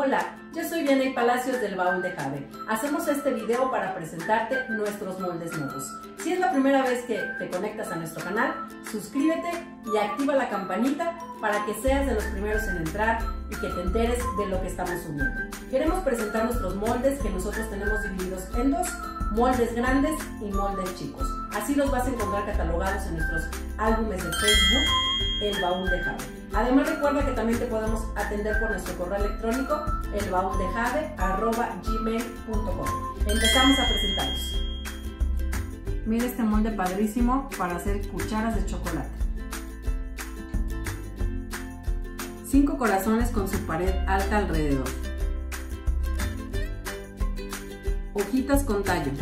Hola, yo soy Vianey Palacios del Baúl de Jade. Hacemos este video para presentarte nuestros moldes nuevos. Si es la primera vez que te conectas a nuestro canal, suscríbete y activa la campanita para que seas de los primeros en entrar y que te enteres de lo que estamos subiendo. Queremos presentar nuestros moldes que nosotros tenemos divididos en dos, moldes grandes y moldes chicos. Así los vas a encontrar catalogados en nuestros álbumes de Facebook, El Baúl de Jade. Además recuerda que también te podemos atender por nuestro correo electrónico elbauldejade.gmail.com Empezamos a presentarlos. Mira este molde padrísimo para hacer cucharas de chocolate. Cinco corazones con su pared alta alrededor. Hojitas con tallo.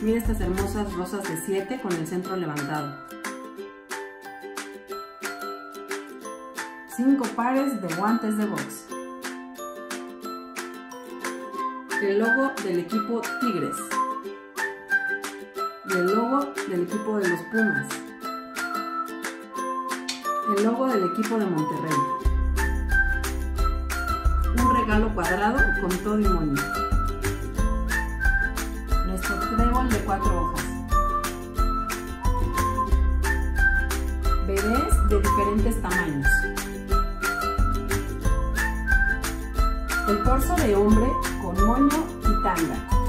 Mira estas hermosas rosas de 7 con el centro levantado. 5 pares de guantes de box. El logo del equipo Tigres. Y el logo del equipo de los Pumas. El logo del equipo de Monterrey. Un regalo cuadrado con todo y moño trébol de cuatro hojas. Bebés de diferentes tamaños. El torso de hombre con moño y tanga.